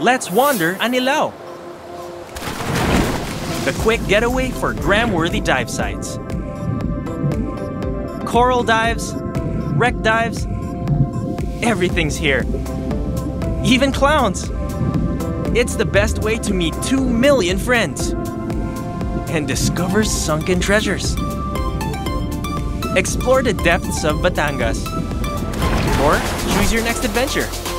Let's wander Anilao. The quick getaway for gram-worthy dive sites. Coral dives, wreck dives, everything's here. Even clowns. It's the best way to meet 2 million friends and discover sunken treasures. Explore the depths of Batangas or choose your next adventure.